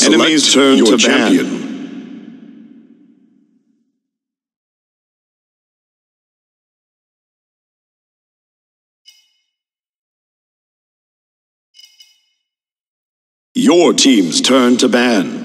Enemy's turn your to champion. ban. Your team's turn to ban.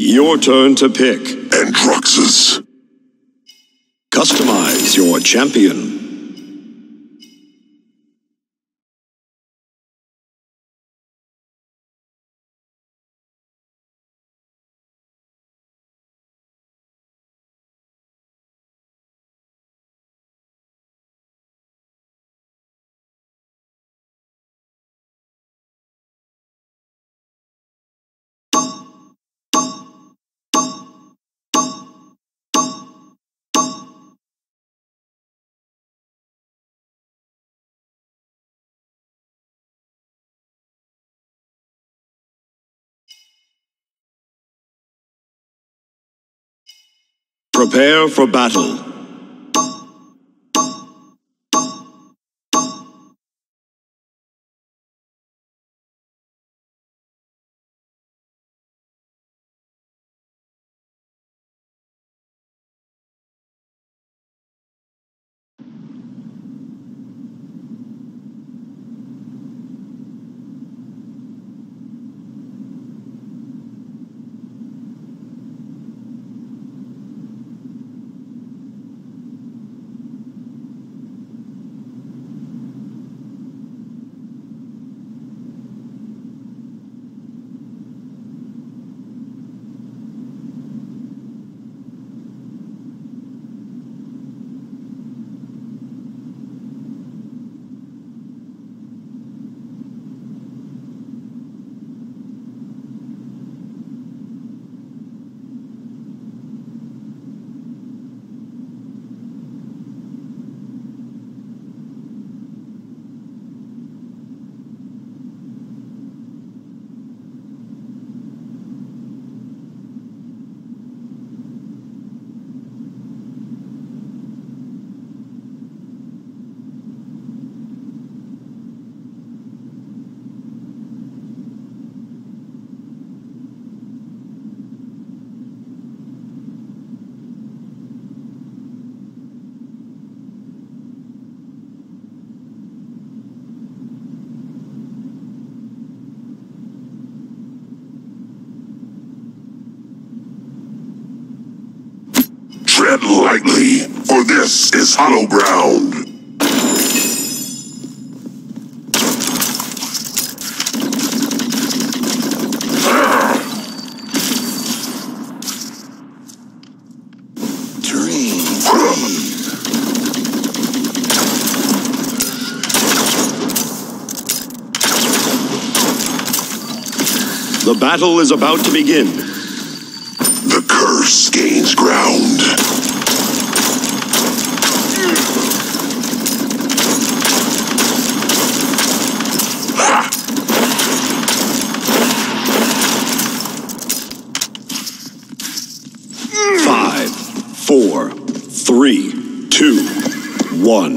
Your turn to pick. Androxus. Customize your champion. Prepare for battle. Tread lightly, for this is hollow ground. The battle is about to begin. The curse gains ground. Five. Three, two, one.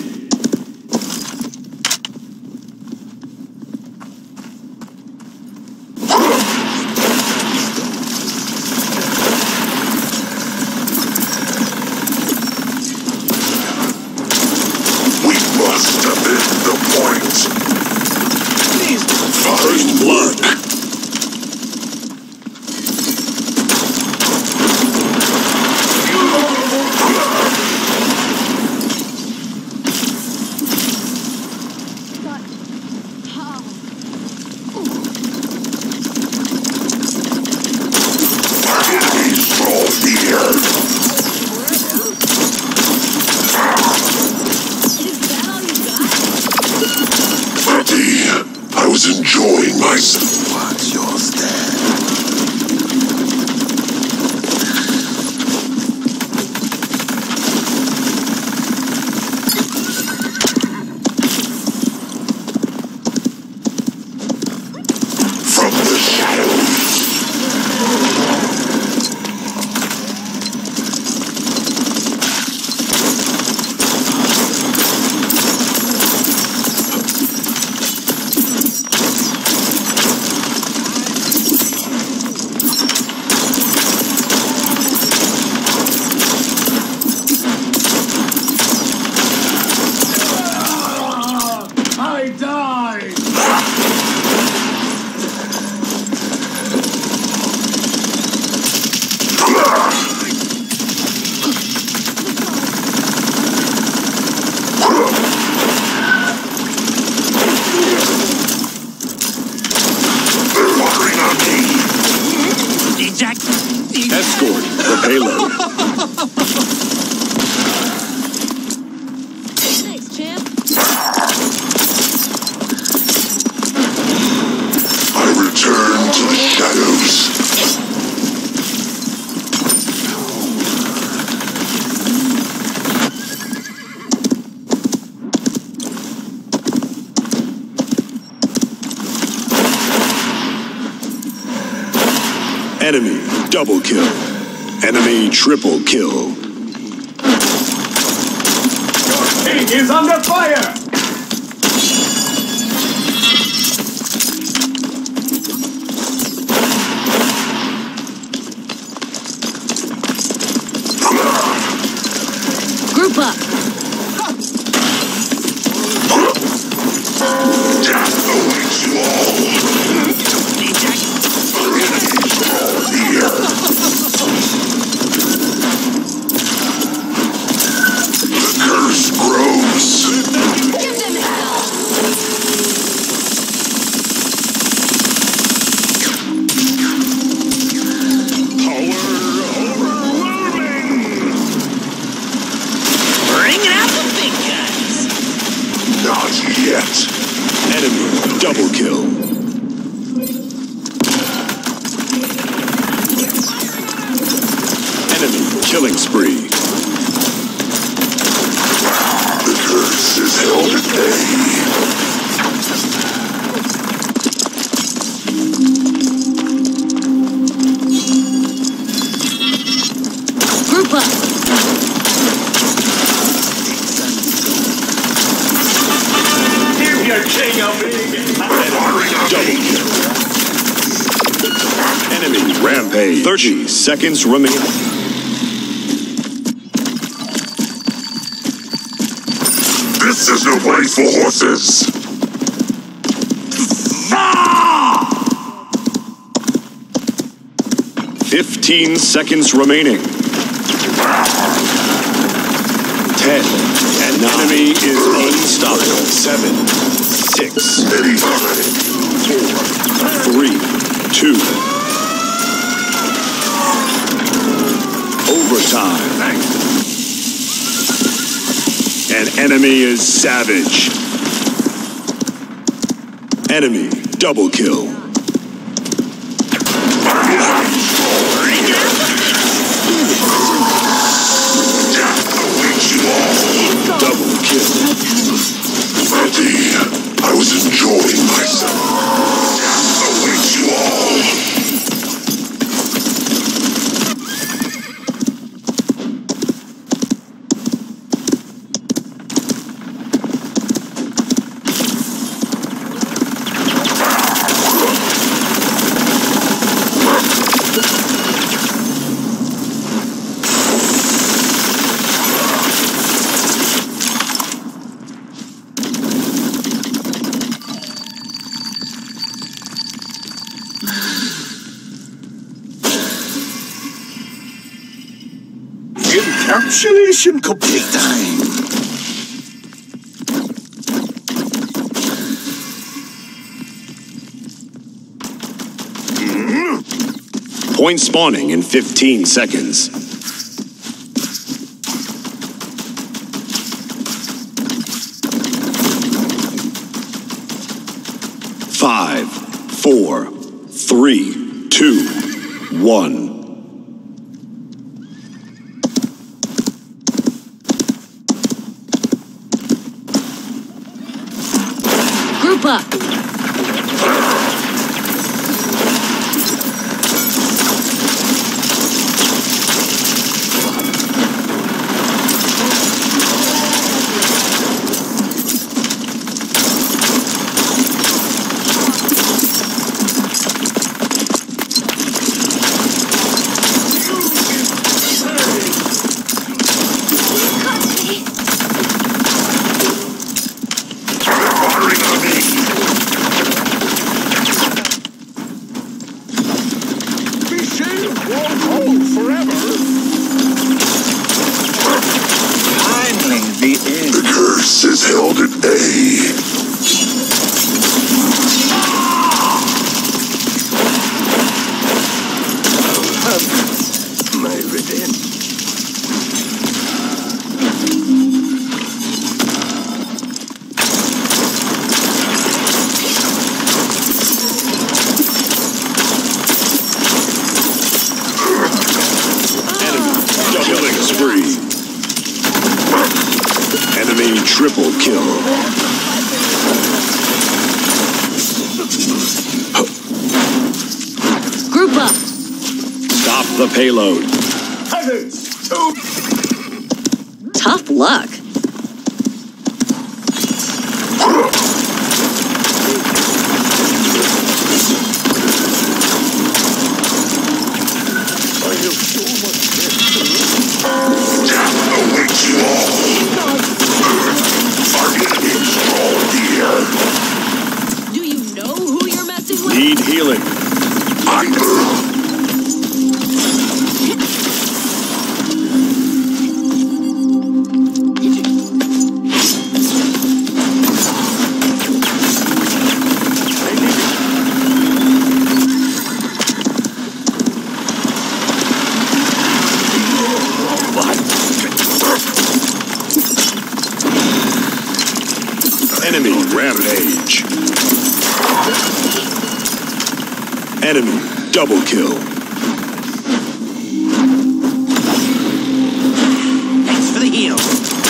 Was enjoying myself. Watch your step. From the shadows. I died! They're firing on me. Escort the payload. Thanks, champ. I return to the shadows. Enemy double kill. Enemy triple kill. Your King is under fire! Seconds remaining. This is no place for horses. Fifteen seconds remaining. Ten. An enemy is unstoppable. Seven. Six. Three. Two. Overtime. An enemy is savage. Enemy double kill. Double kill. Buddy, I was enjoying myself. Encapsulation complete. Point spawning in 15 seconds. Five, four, three, two, one. Group held at bay. My revenge. Killing spree. Enemy triple kill. Group up. Stop the payload. Heavens! Two Tough luck. Enemy rampage. Enemy double kill. Thanks for the heal.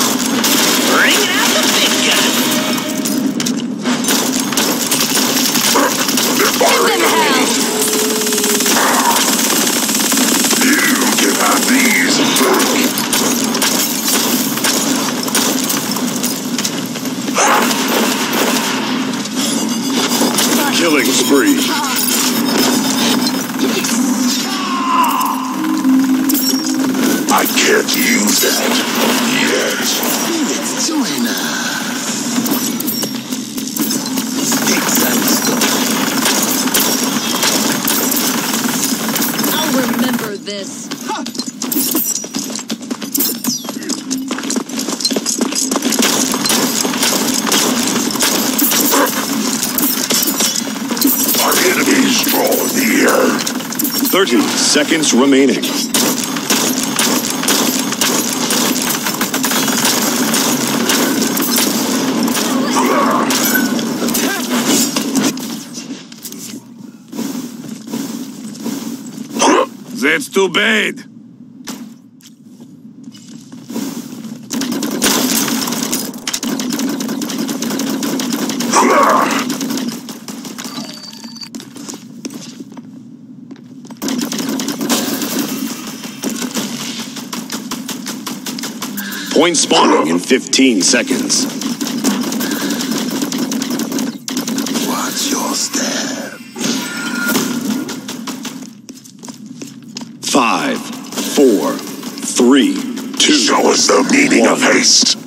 Killing spree. I can't use that. Enough. Sticks and stones. I'll remember this. 30 seconds remaining. That's too bad. Point spawning in 15 seconds. Watch your step. Five, four, three, two. Show us the meaning of haste.